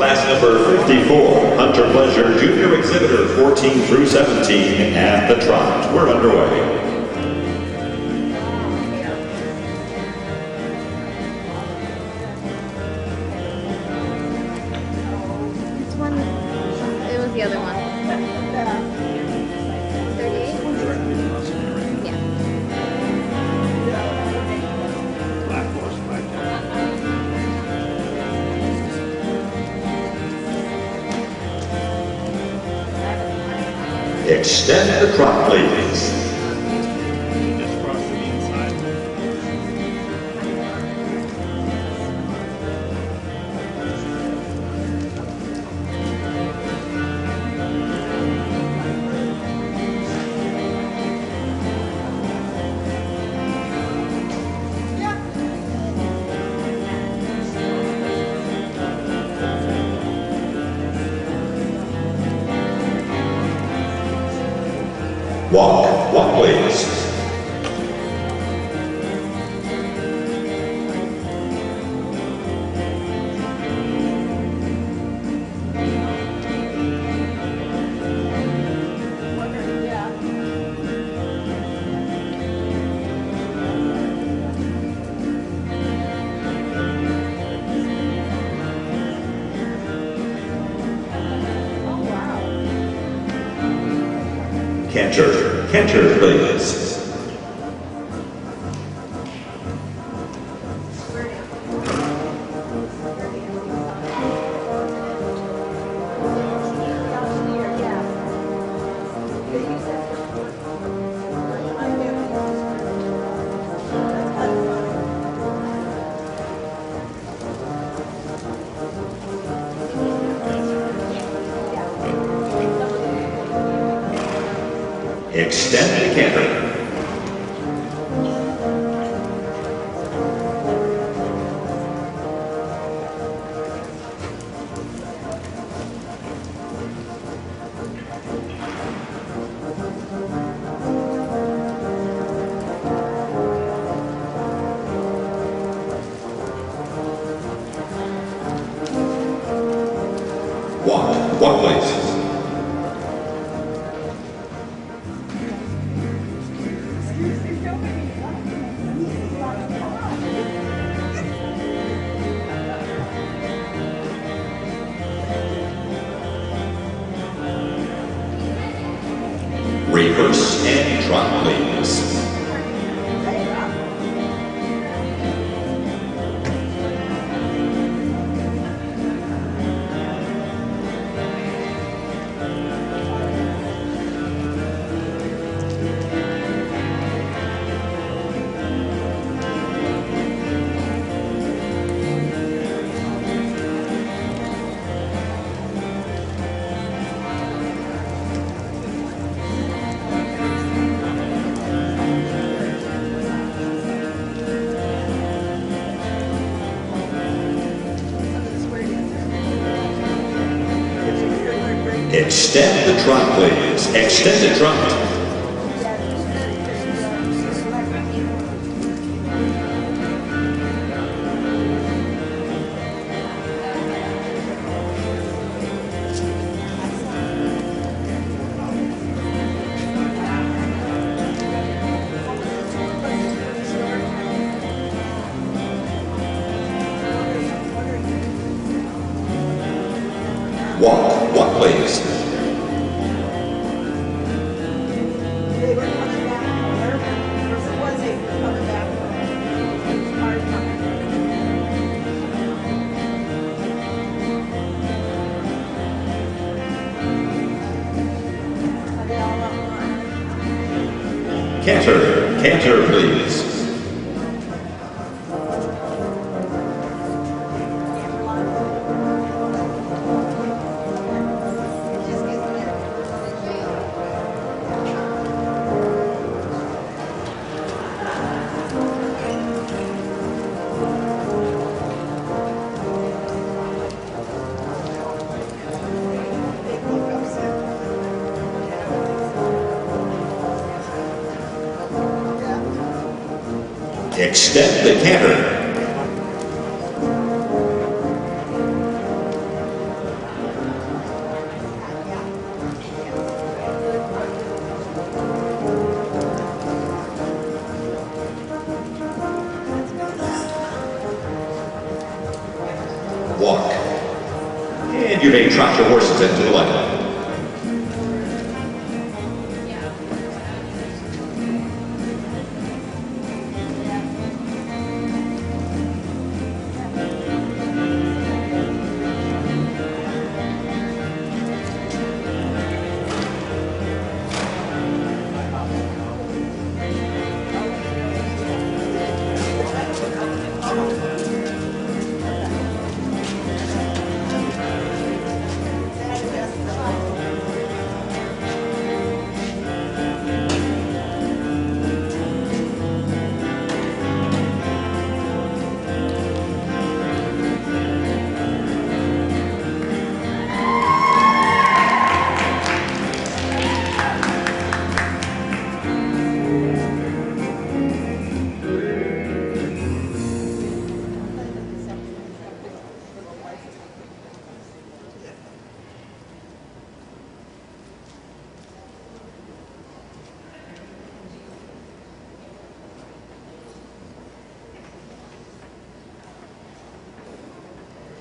Class number 54, Hunter Pleasure Junior Exhibitor 14 through 17 at the Trot. We're underway. Extend the trot, please. Walk, walk, please. Canter, canter, please. Extend the canter. Walk, walk, And trot, please. Extend the trot, please. Extend the trot. Canter, canter, please. extend the canter. Walk. And you may trot your horses into the line.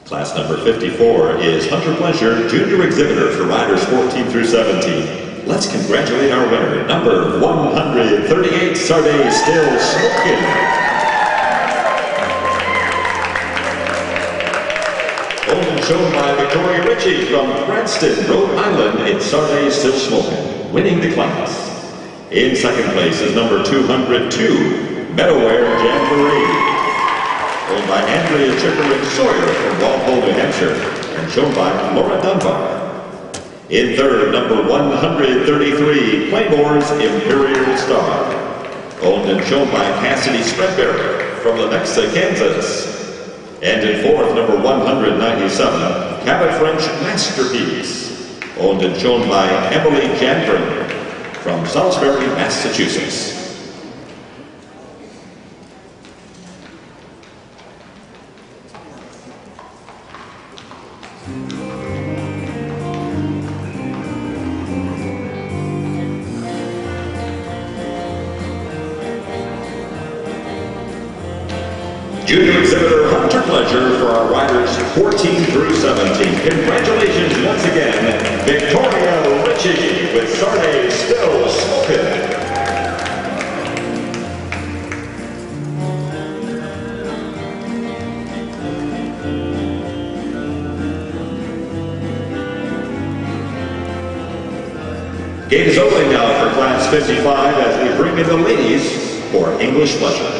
Class number 54 is Hunter Pleasure Junior Exhibitor for riders 14 through 17. Let's congratulate our winner, number 138, Sarde's Still Smokin. And shown by Victoria Ritchie from Cranston, Rhode Island, it's Sarde's Still Smokin, winning the class. In second place is number 202, Meadoware Jamboree by Andrea Chickering Sawyer from Walpole, New Hampshire, and shown by Laura Dunbar. In third, number 133, Claymore's Imperial Star, owned and shown by Cassidy Spreadberry from Lenexa, Kansas. And in fourth, number 197, Cabot French Masterpiece, owned and shown by Emily Janford from Salisbury, Massachusetts. Junior exhibitor Hunter Pleasure for our riders 14 through 17. Congratulations once again, Victoria Ritchie with Sarde's Still Smokin. Gate is opening now for Class 55 as we bring in the ladies for English Pleasure.